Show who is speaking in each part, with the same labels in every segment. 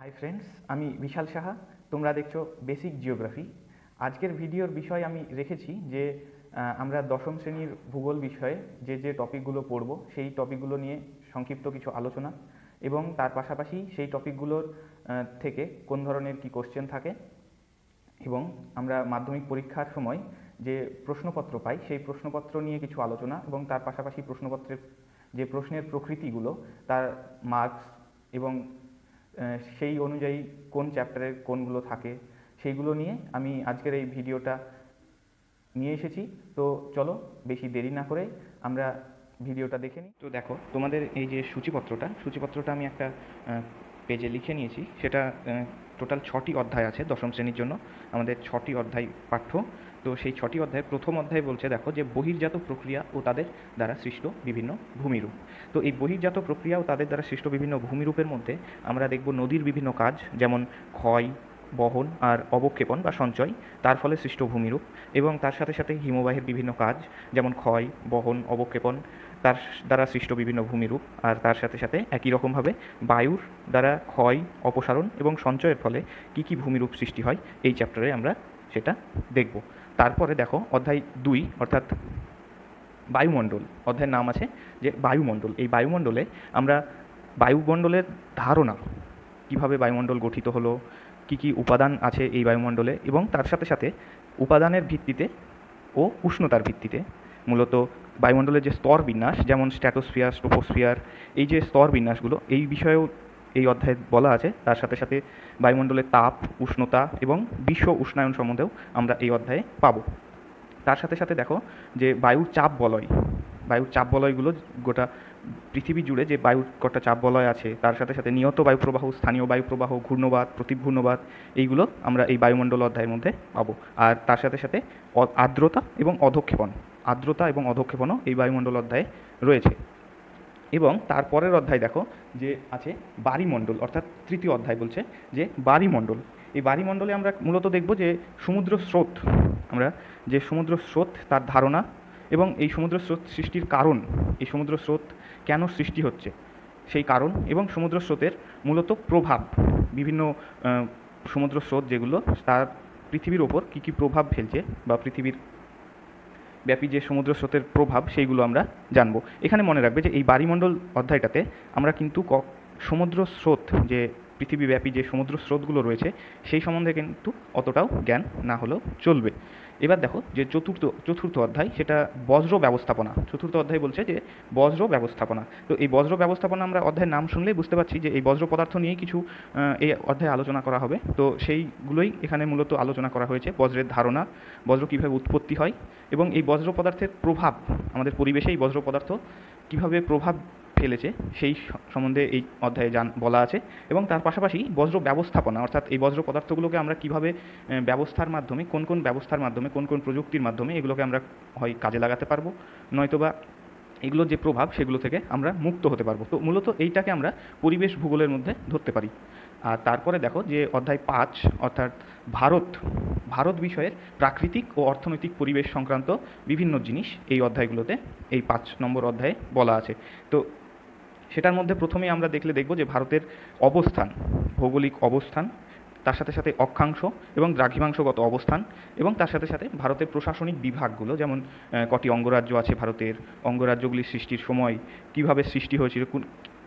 Speaker 1: Hi friends আমি বিশাল সাহা। তোমরা দেখছ বেসিক জিওগ্রাফি আজকের ভিডিওর বিষয় আমি রেখেছি যে আমরা দশম শ্রেণির ভূগোল বিষয়ে যে যে টপিকগুলো পড়ব, সেই টপিকগুলো নিয়ে সংক্ষিপ্ত কিছু আলোচনা এবং তার পাশাপাশি সেই টপিকগুলোর থেকে কোন ধরনের কি কোশ্চেন থাকে এবং আমরা মাধ্যমিক পরীক্ষার সময় যে প্রশ্নপত্র পাই, সেই প্রশ্নপত্র নিয়ে কিছু আলোচনা এবং তার পাশাপাশি প্রশ্নপত্রের যে প্রশ্নের প্রকৃতিগুলো, তার মার্কস এবং সেই অনুযায়ী কোন চ্যাপ্টারের কোনগুলো থাকে, সেইগুলো নিয়ে আমি আজকের এই ভিডিওটা নিয়ে এসেছি। তো চলো বেশি দেরি না করে আমরা ভিডিওটা দেখে নিই। তো দেখো, তোমাদের এই যে সূচিপত্রটা সূচিপত্রটা আমি একটা পেজে লিখে নিয়েছি। সেটা টোটাল ছটি অধ্যায় আছে দশম শ্রেণির জন্য, আমাদের ছটি অধ্যায় পাঠ্য। তো সেই ছটি অধ্যায় প্রথম অধ্যায় বলছে দেখো যে বহির্জাত প্রক্রিয়া ও তাদের দ্বারা সৃষ্ট বিভিন্ন ভূমিরূপ। তো এই বহির্জাত প্রক্রিয়া ও তাদের দ্বারা সৃষ্ট বিভিন্ন ভূমিরূপের মধ্যে আমরা দেখব নদীর বিভিন্ন কাজ, যেমন ক্ষয়, বহন আর অবক্ষেপণ বা সঞ্চয়, তার ফলে সৃষ্ট ভূমিরূপ এবং তার সাথে সাথে হিমবাহের বিভিন্ন কাজ, যেমন ক্ষয়, বহন, অবক্ষেপণ তার দ্বারা সৃষ্ট বিভিন্ন ভূমিরূপ আর তার সাথে সাথে একই রকমভাবে বায়ুর দ্বারা ক্ষয়, অপসারণ এবং সঞ্চয়ের ফলে কী কী ভূমিরূপ সৃষ্টি হয় এই চ্যাপ্টারে আমরা সেটা দেখব। তারপরে দেখো অধ্যায় দুই অর্থাৎ বায়ুমণ্ডল। অধ্যায়ের নাম আছে যে বায়ুমণ্ডল। এই বায়ুমণ্ডলে আমরা বায়ুমণ্ডলের ধারণা, কীভাবে বায়ুমণ্ডল গঠিত হলো, কি কি উপাদান আছে এই বায়ুমণ্ডলে এবং তার সাথে সাথে উপাদানের ভিত্তিতে ও উষ্ণতার ভিত্তিতে মূলত বায়ুমণ্ডলের যে স্তর বিন্যাস, যেমন স্ট্র্যাটোস্ফিয়ার স্টোপোস্ফিয়ার এই যে স্তর বিন্যাসগুলো, এই বিষয়েও এই অধ্যায়ে বলা আছে। তার সাথে সাথে বায়ুমণ্ডলের তাপ, উষ্ণতা এবং বিশ্ব উষ্ণায়ন সম্বন্ধেও আমরা এই অধ্যায়ে পাবো। তার সাথে সাথে দেখো যে বায়ুর চাপ বলয়, বায়ুর চাপ বলয়গুলো গোটা পৃথিবী জুড়ে যে বায়ুর কটা চাপ বলয় আছে, তার সাথে সাথে নিয়ত বায়ুপ্রবাহ, স্থানীয় বায়ু প্রবাহ ঘূর্ণবাদ, প্রতিঘূর্ণবাদ, এইগুলো আমরা এই বায়ুমণ্ডল অধ্যায়ের মধ্যে পাবো। আর তার সাথে সাথে আর্দ্রতা এবং অধক্ষেপণ আর্দ্রতা এবং অধক্ষেপণও এই বায়ুমণ্ডল অধ্যায়ে রয়েছে। এবং তারপরের অধ্যায় দেখো যে আছে বাড়িমণ্ডল অর্থাৎ তৃতীয় অধ্যায় বলছে যে বাড়িমণ্ডল এই বাড়িমণ্ডলে আমরা মূলত দেখব যে সমুদ্র স্রোত, আমরা যে সমুদ্র স্রোত তার ধারণা এবং এই সমুদ্র স্রোত সৃষ্টির কারণ, এই সমুদ্র স্রোত কেন সৃষ্টি হচ্ছে? সেই কারণ এবং সমুদ্র স্রোতের মূলত প্রভাব, বিভিন্ন সমুদ্র স্রোত যেগুলো তার পৃথিবীর ওপর কী কী প্রভাব ফেলছে বা পৃথিবীর ব্যাপী যে সমুদ্র স্রোতের প্রভাব, সেইগুলো আমরা জানব। এখানে মনে রাখবে যে এই বারিমণ্ডল অধ্যায়টাতে আমরা কিন্তু ক- সমুদ্র স্রোত যে পৃথিবীব্যাপী যে সমুদ্র স্রোতগুলো রয়েছে, সেই সম্বন্ধে কিন্তু অতটাও জ্ঞান না হলেও চলবে। এবার দেখো যে চতুর্থ চতুর্থ অধ্যায়, সেটা বজ্র ব্যবস্থাপনা। চতুর্থ অধ্যায় বলছে যে বজ্র ব্যবস্থাপনা। তো এই বজ্র ব্যবস্থাপনা আমরা অধ্যায়ের নাম শুনলেই বুঝতে পারছি যে এই বজ্র পদার্থ নিয়েই কিছু এই অধ্যায়ে আলোচনা করা হবে। তো সেইগুলোই এখানে মূলত আলোচনা করা হয়েছে, বজ্রের ধারণা, বজ্র কীভাবে উৎপত্তি হয় এবং এই বজ্র পদার্থের প্রভাব, আমাদের পরিবেশে এই বজ্র পদার্থ কীভাবে প্রভাব ফেলেছে, সেই সম্বন্ধে এই অধ্যায়ে জান, বলা আছে এবং তার পাশাপাশি বজ্র ব্যবস্থাপনা, অর্থাৎ এই বজ্র পদার্থগুলোকে আমরা কীভাবে ব্যবস্থার মাধ্যমে, কোন কোন ব্যবস্থার মাধ্যমে, কোন কোন প্রযুক্তির মাধ্যমে এগুলোকে আমরা হয় কাজে লাগাতে পারব, নয়তোবা এগুলোর যে প্রভাব সেগুলো থেকে আমরা মুক্ত হতে পারব। তো মূলত এইটাকে আমরা পরিবেশ ভূগোলের মধ্যে ধরতে পারি। আর তারপরে দেখো যে অধ্যায় পাঁচ, অর্থাৎ ভারত ভারত বিষয়ের প্রাকৃতিক ও অর্থনৈতিক পরিবেশ সংক্রান্ত বিভিন্ন জিনিস এই অধ্যায়গুলোতে, এই পাঁচ নম্বর অধ্যায়ে বলা আছে। তো সেটার মধ্যে প্রথমেই আমরা দেখলে দেখব যে ভারতের অবস্থান, ভৌগোলিক অবস্থান, তার সাথে সাথে অক্ষাংশ এবং দ্রাঘিমাংশগত অবস্থান এবং তার সাথে সাথে ভারতের প্রশাসনিক বিভাগগুলো, যেমন কটি অঙ্গরাজ্য আছে ভারতের, অঙ্গরাজ্যগুলির সৃষ্টির সময় কীভাবে সৃষ্টি হয়েছিল, কোন,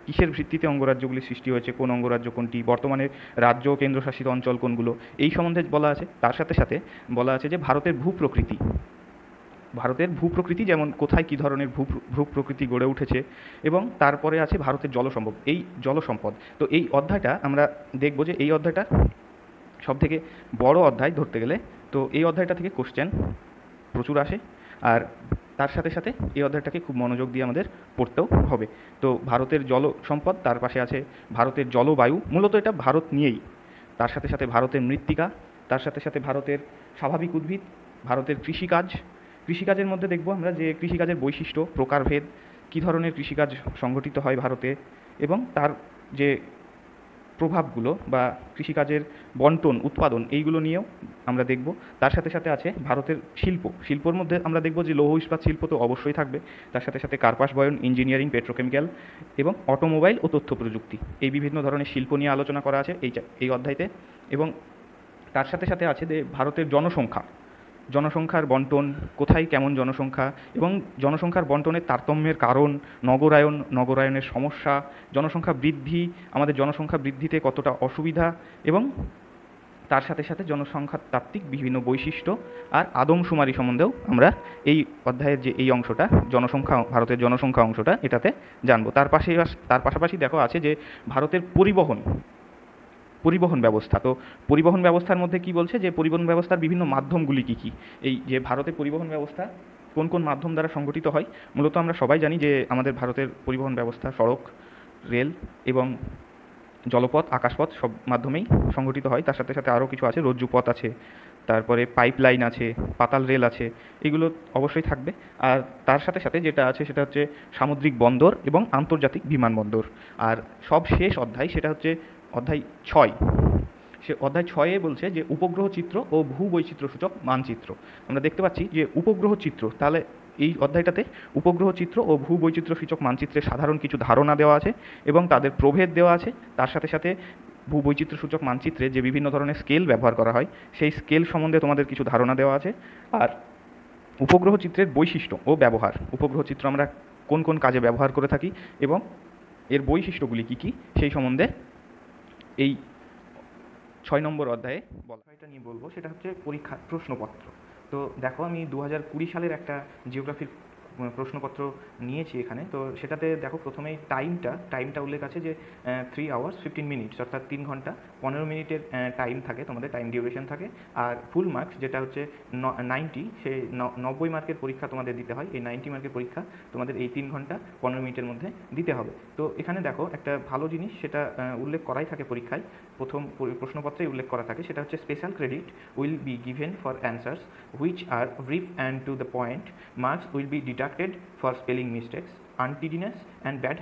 Speaker 1: কিসের ভিত্তিতে অঙ্গরাজ্যগুলি সৃষ্টি হয়েছে, কোন অঙ্গরাজ্য কোনটি, বর্তমানে রাজ্য ও কেন্দ্রশাসিত অঞ্চল কোনগুলো, এই সম্বন্ধে বলা আছে। তার সাথে সাথে বলা আছে যে ভারতের ভূপ্রকৃতি ভারতের ভূপ্রকৃতি, যেমন কোথায় কী ধরনের ভূ, ভূপ্রকৃতি গড়ে উঠেছে এবং তারপরে আছে ভারতের জলসম্ভব এই জলসম্পদ। তো এই অধ্যায়টা আমরা দেখব যে এই অধ্যায়টা সব থেকে বড় অধ্যায় ধরতে গেলে। তো এই অধ্যায়টা থেকে কোশ্চেন প্রচুর আসে আর তার সাথে সাথে এই অধ্যায়টাকে খুব মনোযোগ দিয়ে আমাদের পড়তেও হবে। তো ভারতের জল সম্পদ তার পাশে আছে ভারতের জলবায়ু, মূলত এটা ভারত নিয়েই। তার সাথে সাথে ভারতের মৃত্তিকা, তার সাথে সাথে ভারতের স্বাভাবিক উদ্ভিদ, ভারতের কৃষিকাজ কৃষিকাজের মধ্যে দেখব আমরা যে কৃষিকাজের বৈশিষ্ট্য, প্রকারভেদ, কী ধরনের কৃষিকাজ সংগঠিত হয় ভারতে এবং তার যে প্রভাবগুলো বা কৃষিকাজের বন্টন, উৎপাদন এইগুলো নিয়েও আমরা দেখব। তার সাথে সাথে আছে ভারতের শিল্প। শিল্পর মধ্যে আমরা দেখব যে লৌহ ইস্পাত শিল্প তো অবশ্যই থাকবে। তার সাথে সাথে কার্পাস বয়ন, ইঞ্জিনিয়ারিং, পেট্রোকেমিক্যাল এবং অটোমোবাইল ও তথ্য প্রযুক্তি এই বিভিন্ন ধরনের শিল্প নিয়ে আলোচনা করা আছে এই এই অধ্যায়তে এবং তার সাথে সাথে আছে যে ভারতের জনসংখ্যা। জনসংখ্যার বন্টন, কোথায় কেমন জনসংখ্যা এবং জনসংখ্যার বন্টনের তারতম্যের কারণ, নগরায়ন, নগরায়নের সমস্যা, জনসংখ্যা বৃদ্ধি, আমাদের জনসংখ্যা বৃদ্ধিতে কতটা অসুবিধা এবং তার সাথে সাথে জনসংখ্যা তাত্ত্বিক বিভিন্ন বৈশিষ্ট্য আর আদমশুমারি সম্বন্ধেও আমরা এই অধ্যায়ের যে এই অংশটা, জনসংখ্যা, ভারতের জনসংখ্যা অংশটা এটাতে জানব। তার পাশে তার পাশাপাশি দেখো আছে যে ভারতের পরিবহন পরিবহন ব্যবস্থা। তো পরিবহন ব্যবস্থার মধ্যে কি বলছে যে, পরিবহন ব্যবস্থার বিভিন্ন মাধ্যমগুলি কী কী? এই যে ভারতে পরিবহন ব্যবস্থা, কোন কোন মাধ্যম দ্বারা সংগঠিত হয়? মূলত আমরা সবাই জানি যে, আমাদের ভারতের পরিবহন ব্যবস্থা, সড়ক, রেল এবং জলপথ, আকাশপথ সব মাধ্যমেই সংগঠিত হয়। তার সাথে সাথে আরও কিছু আছে রজ্জুপথ আছে, তারপরে পাইপলাইন আছে, পাতাল রেল আছে, এগুলো অবশ্যই থাকবে। আর তার সাথে সাথে যেটা আছে সেটা হচ্ছে সামুদ্রিক বন্দর এবং আন্তর্জাতিক বিমানবন্দর। আর সব শেষ অধ্যায় সেটা হচ্ছে অধ্যায় ছয়। সে অধ্যায় ছয়ে বলছে যে উপগ্রহ চিত্র ও ভূবৈচিত্র্য সূচক মানচিত্র। আমরা দেখতে পাচ্ছি যে উপগ্রহ চিত্র, তাহলে এই অধ্যায়টাতে উপগ্রহ চিত্র ও ভূবৈচিত্র্য সূচক মানচিত্রের সাধারণ কিছু ধারণা দেওয়া আছে এবং তাদের প্রভেদ দেওয়া আছে। তার সাথে সাথে ভূবৈচিত্র্য সূচক মানচিত্রে যে বিভিন্ন ধরনের স্কেল ব্যবহার করা হয়, সেই স্কেল সম্বন্ধে তোমাদের কিছু ধারণা দেওয়া আছে। আর উপগ্রহ চিত্রের বৈশিষ্ট্য ও ব্যবহার, উপগ্রহ চিত্র আমরা কোন কোন কাজে ব্যবহার করে থাকি এবং এর বৈশিষ্ট্যগুলি কী কী, সেই সম্বন্ধে এই ছয় নম্বর অধ্যায়ে বলা নিয়ে বলব, সেটা হচ্ছে পরীক্ষার প্রশ্নপত্র। তো দেখো, আমি দু হাজার কুড়ি সালের একটা জিওগ্রাফির প্রশ্নপত্র নিয়েছি এখানে। তো সেটাতে দেখো প্রথমেই টাইমটা টাইমটা উল্লেখ আছে যে থ্রি আওয়ার্স ফিফটিন মিনিটস অর্থাৎ তিন ঘণ্টা। পনেরো মিনিটের টাইম থাকে, তোমাদের টাইম ডিউরেশন থাকে। আর ফুল মার্কস যেটা হচ্ছে নাইনটি সেই নব্বই মার্কের পরীক্ষা তোমাদের দিতে হয়। এই নাইনটি মার্কের পরীক্ষা তোমাদের এই তিন ঘণ্টা, পনেরো মিনিটের মধ্যে দিতে হবে। তো এখানে দেখো একটা ভালো জিনিস, সেটা উল্লেখ করাই থাকে পরীক্ষায়। প্রথম প্রশ্নপত্রেই উল্লেখ করা থাকে। সেটা হচ্ছে special credit will be given for answers which are brief and to the point marks will be deducted for spelling mistakes untidiness and bad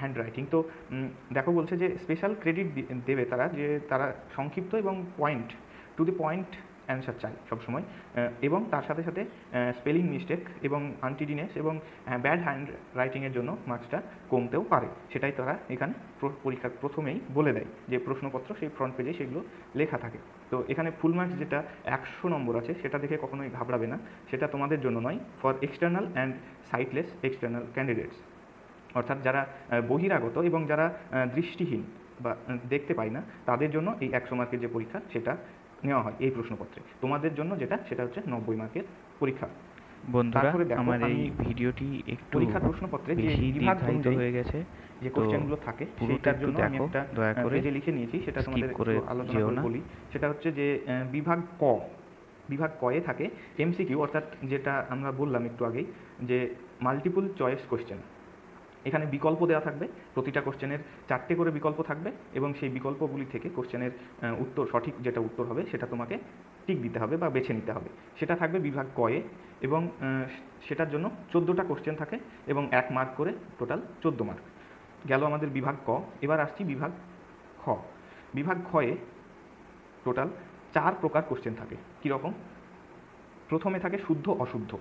Speaker 1: handwriting তো দেখো বলছে যে স্পেশাল ক্রেডিট দেবে তারা, যে তারা সংক্ষিপ্ত এবং point to the point answer চাই সবসময়। এবং তার সাথে সাথে স্পেলিং মিস্টেক এবং আনটিডিনেস এবং ব্যাড হ্যান্ড রাইটিংয়ের জন্য মার্কসটা কমতেও পারে। সেটাই তারা এখানে প্র- পরীক্ষার প্রথমেই বলে দেয় যে প্রশ্নপত্র সেই ফ্রন্ট পেজে সেগুলো লেখা থাকে। তো এখানে ফুল মার্কস যেটা একশো নম্বর আছে, সেটা দেখে কখনোই ঘাবড়াবে না। সেটা তোমাদের জন্য নয় for external and sightless external candidates অর্থাৎ যারা বহিরাগত এবং যারা দৃষ্টিহীন বা দেখতে পাই না, তাদের জন্য এই একশো মার্কের যে পরীক্ষা, সেটা নেওয়া হয় এই প্রশ্নপত্রে। তোমাদের জন্য যেটা সেটা হচ্ছে নব্বই মার্কের পরীক্ষা।
Speaker 2: বন্ধুরা আমার এই ভিডিওটি একটু
Speaker 1: পরীক্ষার প্রশ্নপত্রে যে বিভাগ
Speaker 2: হয়ে গেছে
Speaker 1: যে কোশ্চেনগুলো থাকে সেটার জন্য আমি একটা
Speaker 2: দয়া করে।
Speaker 1: পেজে লিখে নিয়েছি সেটা তোমাদের আলোচনা করে বলি। সেটা হচ্ছে যে বিভাগ ক বিভাগ কয়ে থাকে এমসিকিউ অর্থাৎ যেটা আমরা বললাম একটু আগেই যে মাল্টিপল চয়েস কোশ্চেন এখানে বিকল্প দেওয়া থাকবে। প্রতিটা কোশ্চেনের চারটে করে বিকল্প থাকবে এবং সেই বিকল্পগুলি থেকে কোশ্চেনের উত্তর, সঠিক যেটা উত্তর হবে সেটা তোমাকে টিক দিতে হবে বা বেছে নিতে হবে। সেটা থাকবে বিভাগ কয়ে এবং সেটার জন্য চোদ্দোটা কোশ্চেন থাকে এবং এক মার্ক করে টোটাল চোদ্দ মার্ক গেল আমাদের বিভাগ ক। এবার আসছি বিভাগ খ। বিভাগ খয়ে টোটাল চার প্রকার কোশ্চেন থাকে। কীরকম প্রথমে থাকে শুদ্ধ, অশুদ্ধ।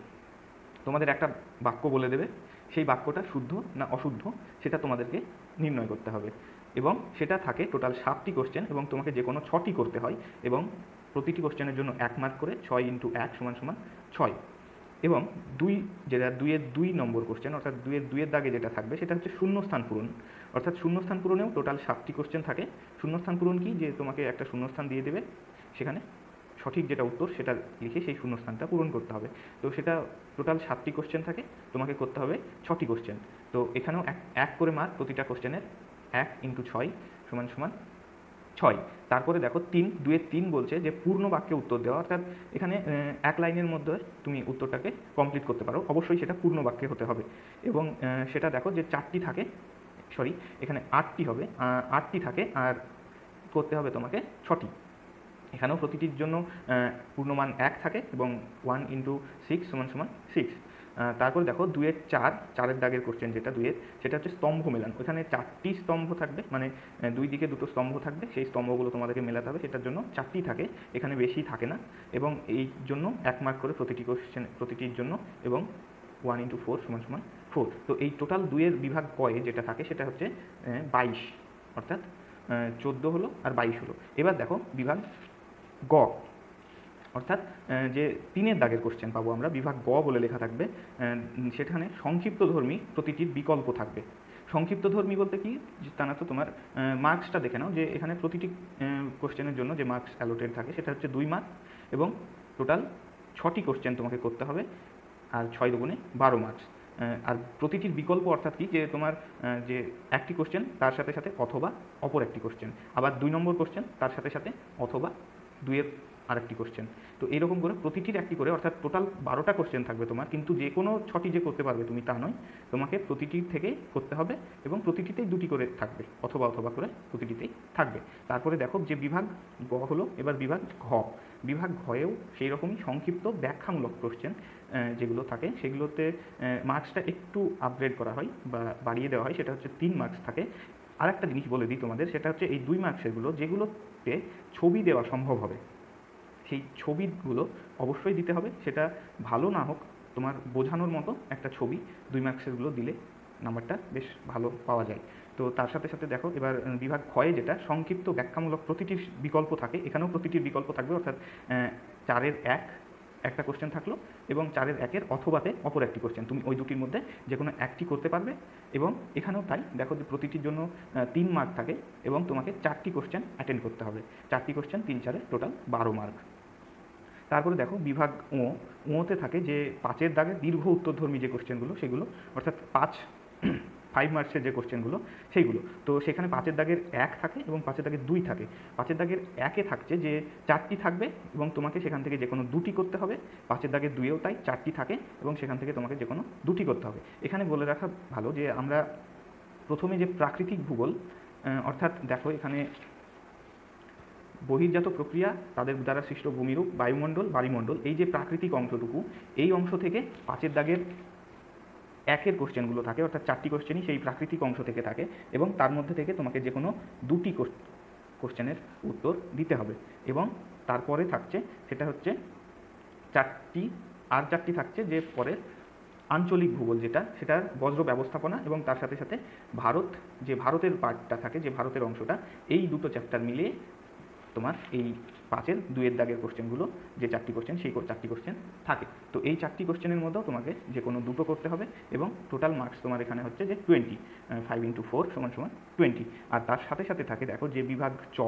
Speaker 1: তোমাদের একটা বাক্য বলে দেবে। সেই বাক্যটা শুদ্ধ না অশুদ্ধ, সেটা তোমাদেরকে নির্ণয় করতে হবে। এবং সেটা থাকে টোটাল সাতটি কোশ্চেন এবং তোমাকে যে কোনো ছটি করতে হয় এবং প্রতিটি কোশ্চেনের জন্য এক মার্ক করে ছয় ইন্টু এক সমান সমান ছয়। এবং দুই যেটা দুইয়ের দুই নম্বর কোশ্চেন অর্থাৎ দুইয়ের দুইয়ের দাগে যেটা থাকবে, সেটা হচ্ছে শূন্যস্থান পূরণ। অর্থাৎ শূন্যস্থান পূরণেও টোটাল সাতটি কোশ্চেন থাকে। শূন্যস্থান পূরণ কি? যে তোমাকে একটা শূন্যস্থান দিয়ে দেবে সেখানে সঠিক যেটা উত্তর, সেটা লিখে সেই শূন্যস্থানটা পূরণ করতে হবে। তো সেটা টোটাল সাতটি কোশ্চেন থাকে, তোমাকে করতে হবে ছটি কোশ্চেন তো এখানেও এক এক করে মার্ক প্রতিটা কোশ্চেনের এক ইন্টু ছয় সমান সমান ছয়। তারপরে দেখো তিন দুয়ের তিন বলছে যে পূর্ণ বাক্যে উত্তর দেওয়া, অর্থাৎ এখানে এক লাইনের মধ্যে তুমি উত্তরটাকে কমপ্লিট করতে পারো। অবশ্যই সেটা পূর্ণ বাক্যে হতে হবে। এবং সেটা দেখো যে চারটি থাকে সরি এখানে আটটি হবে আটটি থাকে, আর করতে হবে তোমাকে ছটি। এখানেও প্রতিটির জন্য পূর্ণমান এক থাকে এবং ওয়ান ইন্টু সিক্স সমান সমান সিক্স তারপর দেখো দুয়ের চার, চারের দাগের কোশ্চেন যেটা দুয়ের সেটা হচ্ছে স্তম্ভ মেলান। ওখানে চারটি স্তম্ভ থাকবে মানে দুই দিকে দুটো স্তম্ভ থাকবে, সেই স্তম্ভগুলো তোমাদেরকে মেলাতে হবে, সেটার জন্য চারটি থাকে, এখানে বেশি থাকে না। এবং এই জন্য এক মার্ক করে প্রতিটি কোশ্চেন প্রতিটির জন্য, এবং ওয়ান ইন্টু ফোর সমান সমান ফোর তো এই টোটাল দুয়ের বিভাগ কয়ে যেটা থাকে, সেটা হচ্ছে বাইশ, অর্থাৎ চোদ্দ হলো আর বাইশ হলো। এবার দেখো বিভাগ গ। অর্থাৎ যে তিনের দাগের কোশ্চেন পাবো আমরা, বিভাগ গ বলে লেখা থাকবে সেখানে সংক্ষিপ্ত ধর্মী প্রতিটির বিকল্প থাকবে। সংক্ষিপ্ত ধর্মী বলতে কি? যে তা না তো তোমার মার্কসটা দেখে নাও, যে এখানে প্রতিটি কোশ্চেনের জন্য যে মার্কস অ্যালোটেড থাকে, সেটা হচ্ছে দুই মার্ক এবং টোটাল ছটি কোশ্চেন তোমাকে করতে হবে, আর ছয় দুগুণে বারো মার্কস আর প্রতিটির বিকল্প অর্থাৎ কি? যে তোমার যে একটি কোশ্চেন তার সাথে সাথে অথবা অপর একটি কোশ্চেন আবার দুই নম্বর কোশ্চেন তার সাথে সাথে অথবা দুইয়ের আরেকটি কোশ্চেন তো এরকম করে প্রতিটির একটি করে, অর্থাৎ টোটাল বারোটা কোশ্চেন থাকবে তোমার, কিন্তু যে কোনো ছটি যে করতে পারবে তুমি তা নয়, তোমাকে প্রতিটির থেকে করতে হবে এবং প্রতিটিতেই দুটি করে থাকবে, অথবা অথবা করে প্রতিটিতেই থাকবে। তারপরে দেখো যে বিভাগ গ হলো, এবার বিভাগ ঘ। বিভাগ ঘয়েও সেই রকমই সংক্ষিপ্ত ব্যাখ্যামূলক কোশ্চেন যেগুলো থাকে, সেগুলোতে মার্কসটা একটু আপগ্রেড করা হয় বা বাড়িয়ে দেওয়া হয়, সেটা হচ্ছে তিন মার্কস থাকে। আর একটা জিনিস বলে দিই তোমাদের, সেটা হচ্ছে এই দুই মার্কসেরগুলো যেগুলোতে ছবি দেওয়া সম্ভব হবে। সেই ছবিগুলো অবশ্যই দিতে হবে। সেটা ভালো না হোক, তোমার বোঝানোর মতো একটা ছবি দুই মার্কসেরগুলো দিলে নাম্বারটা বেশ ভালো পাওয়া যায়। তো তার সাথে সাথে দেখো, এবার বিভাগ ক্ষয়ে যেটা, সংক্ষিপ্ত ব্যাখ্যামূলক প্রতিটির বিকল্প থাকে। এখানেও প্রতিটির বিকল্প থাকবে, অর্থাৎ চারের এক একটা কোশ্চেন থাকল এবং চারের একের অথবাতে অপর একটি কোশ্চেন তুমি ওই দুটির মধ্যে যে কোনো একটি করতে পারবে এবং এখানেও তাই, দেখো যে প্রতিটির জন্য তিন মার্ক থাকে এবং তোমাকে চারটি কোশ্চেন অ্যাটেন্ড করতে হবে। চারটি কোশ্চেন তিন চারে টোটাল বারো মার্ক তারপরে দেখো বিভাগ ও ওতে থাকে যে পাঁচের দাগে দীর্ঘ উত্তরধর্মী যে কোশ্চেনগুলো সেগুলো অর্থাৎ পাঁচ ফাইভ মার্কসের যে কোশ্চেনগুলো সেইগুলো। তো সেখানে পাঁচের দাগের এক থাকে এবং পাঁচের দাগের দুই থাকে। পাঁচের দাগের একে থাকছে যে চারটি থাকবে এবং তোমাকে সেখান থেকে যে কোনো দুটি করতে হবে। পাঁচের দাগের দুইয়েও তাই চারটি থাকে এবং সেখান থেকে তোমাকে যে কোনো দুটি করতে হবে। এখানে বলে রাখা ভালো যে আমরা প্রথমে যে প্রাকৃতিক ভূগোল অর্থাৎ দেখো এখানে বহির্জাত প্রক্রিয়া তাদের দ্বারা সৃষ্ট ভূমিরূপ, বায়ুমণ্ডল বায়ুমণ্ডল এই যে প্রাকৃতিক অংশটুকু, এই অংশ থেকে পাঁচের দাগের একের কোশ্চেনগুলো থাকে, অর্থাৎ চারটি কোশ্চেনই সেই প্রাকৃতিক অংশ থেকে থাকে এবং তার মধ্যে থেকে তোমাকে যে কোনো দুটি কোশ্চেনের উত্তর দিতে হবে। এবং তারপরে থাকছে, সেটা হচ্ছে চারটি, আর চারটি থাকছে যে পরে আঞ্চলিক ভূগোল যেটা, সেটার বজ্র ব্যবস্থাপনা এবং তার সাথে সাথে ভারত, যে ভারতের পার্টটা থাকে, যে ভারতের অংশটা, এই দুটো চ্যাপ্টার মিলিয়ে তোমার এই পাঁচের দুইয়ের দাগের কোশ্চেনগুলো যে চারটি কোশ্চেন সেই চারটি কোশ্চেন থাকে। তো এই চারটি কোশ্চেনের মধ্যেও তোমাকে যে কোনো দুটো করতে হবে এবং টোটাল মার্কস তোমার এখানে হচ্ছে যে টোয়েন্টি ফাইভ ইন্টু ফোর সমান সমান টোয়েন্টি আর তার সাথে সাথে থাকে, দেখো যে বিভাগ চ,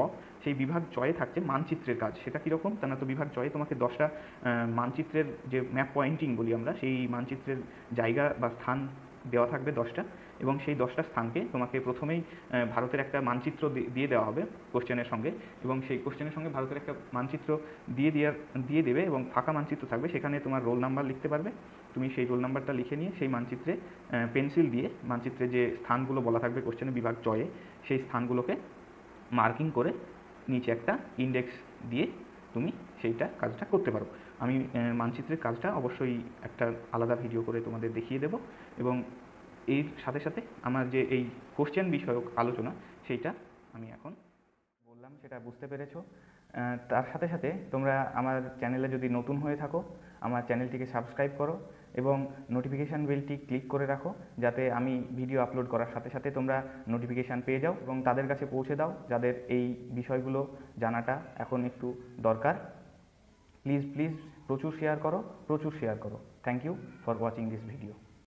Speaker 1: সেই বিভাগ চয়ে থাকছে মানচিত্রের কাজ। সেটা কীরকম? তা না তো বিভাগ চয়ে তোমাকে দশটা মানচিত্রের যে ম্যাপ পয়েন্টিং বলি আমরা, সেই মানচিত্রের জায়গা বা স্থান দেওয়া থাকবে দশটা। এবং সেই দশটা স্থানকে তোমাকে প্রথমেই ভারতের একটা মানচিত্র দিয়ে দেওয়া হবে কোশ্চেনের সঙ্গে এবং সেই কোশ্চেনের সঙ্গে ভারতের একটা মানচিত্র দিয়ে দেওয়ার দিয়ে দেবে এবং ফাঁকা মানচিত্র থাকবে। সেখানে তোমার রোল নাম্বার লিখতে পারবে। তুমি সেই রোল নাম্বারটা লিখে নিয়ে সেই মানচিত্রে পেন্সিল দিয়ে মানচিত্রে যে স্থানগুলো বলা থাকবে কোশ্চেনের বিভাগ চয়ে সেই স্থানগুলোকে মার্কিং করে নিচে একটা ইন্ডেক্স দিয়ে তুমি সেইটা কাজটা করতে পারো। আমি মানচিত্রের কাজটা অবশ্যই একটা আলাদা ভিডিও করে তোমাদের দেখিয়ে দেব এবং এর সাথে সাথে আমার যে এই কোশ্চেন বিষয়ক আলোচনা, সেইটা আমি এখন বললাম, সেটা বুঝতে পেরেছ। তার সাথে সাথে তোমরা আমার চ্যানেলে যদি নতুন হয়ে থাকো, আমার চ্যানেলটিকে সাবস্ক্রাইব করো এবং নোটিফিকেশান বেলটি ক্লিক করে রাখো, যাতে আমি ভিডিও আপলোড করার সাথে সাথে তোমরা নোটিফিকেশান পেয়ে যাও এবং তাদের কাছে পৌঁছে দাও, যাদের এই বিষয়গুলো জানাটা এখন একটু দরকার। প্লিজ প্লিজ প্রচুর শেয়ার করো, প্রচুর শেয়ার করো। Thank you for watching this video